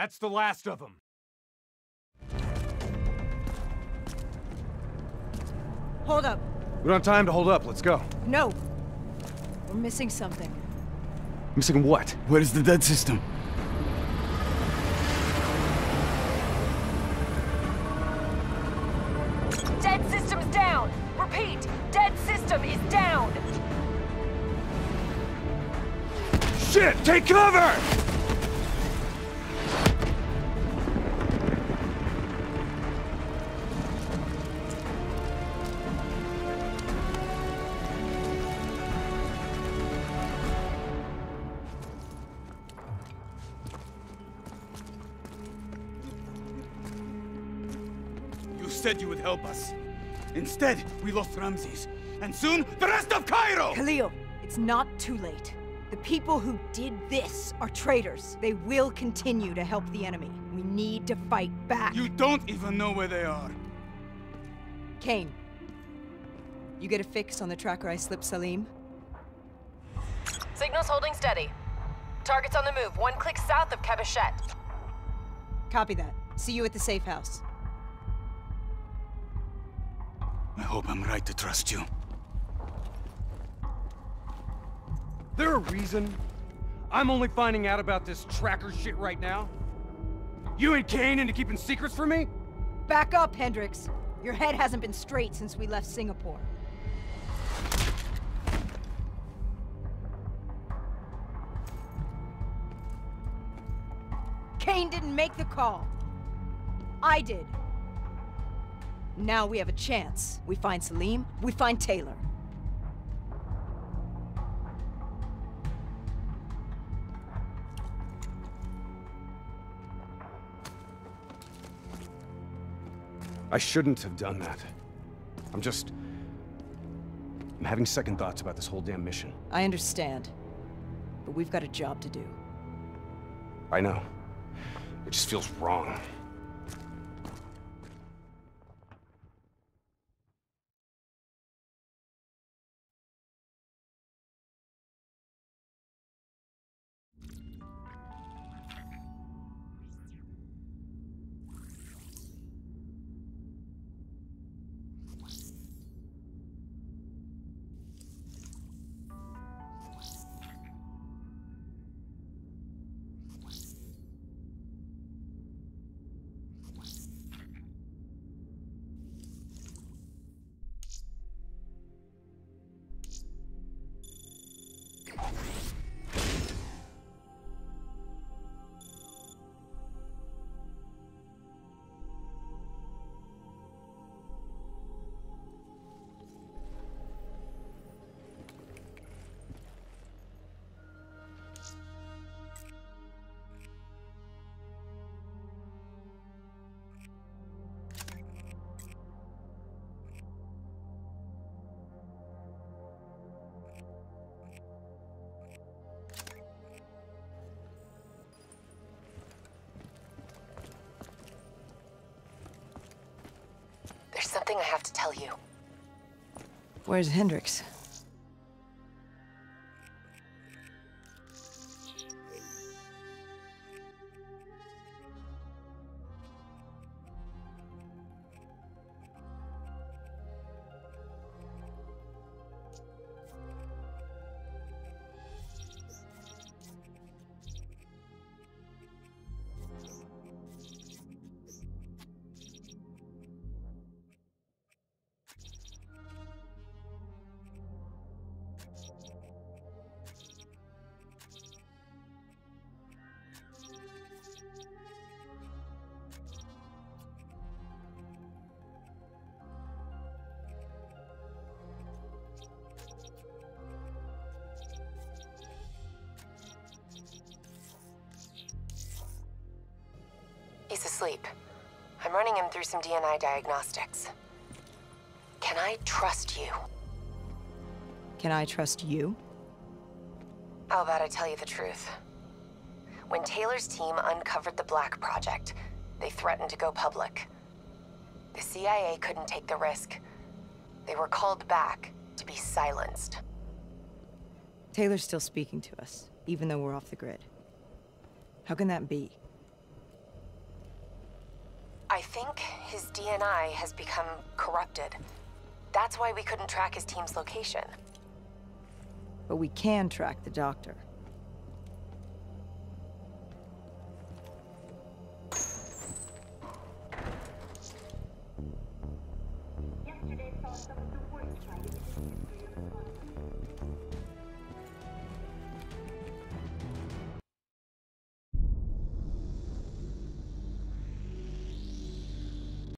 That's the last of them. Hold up. We don't have time to hold up. Let's go. No. We're missing something. Missing what? Where's the dead system? Dead system's down! Repeat, dead system is down! Shit! Take cover! Said you would help us. Instead, we lost Ramses. And soon, the rest of Cairo! Khalil, it's not too late. The people who did this are traitors. They will continue to help the enemy. We need to fight back. You don't even know where they are. Kane, you get a fix on the tracker I slipped Salim? Signal's holding steady. Target's on the move, one click south of Cabochette. Copy that. See you at the safe house. I hope I'm right to trust you. There a reason? I'm only finding out about this tracker shit right now? You and Kane into keeping secrets from me? Back up, Hendricks. Your head hasn't been straight since we left Singapore. Kane didn't make the call. I did. Now we have a chance. We find Salim, we find Taylor. I shouldn't have done that. I'm just... I'm having second thoughts about this whole damn mission. I understand. But we've got a job to do. I know. It just feels wrong. Something I have to tell you. Where's Hendricks? He's asleep. I'm running him through some DNI diagnostics. Can I trust you? Can I trust you? How about I tell you the truth? When Taylor's team uncovered the Black Project, they threatened to go public. The CIA couldn't take the risk. They were called back to be silenced. Taylor's still speaking to us, even though we're off the grid. How can that be? I think his DNI has become corrupted. That's why we couldn't track his team's location. But we can track the doctor. Yesterday saw some of the worst fighting in the history of the